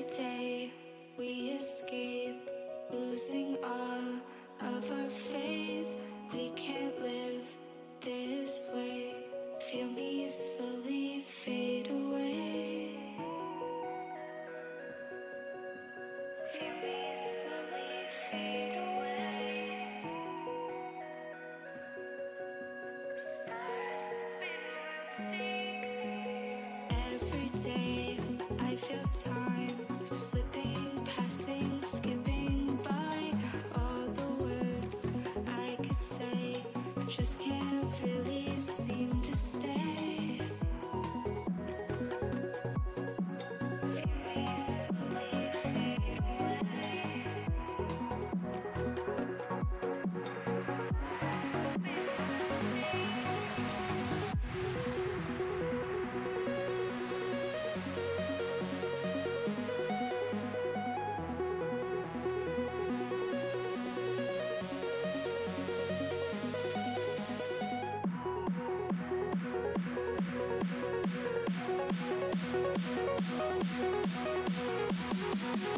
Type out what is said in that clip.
Every day we escape, losing all of our faith. Just can't.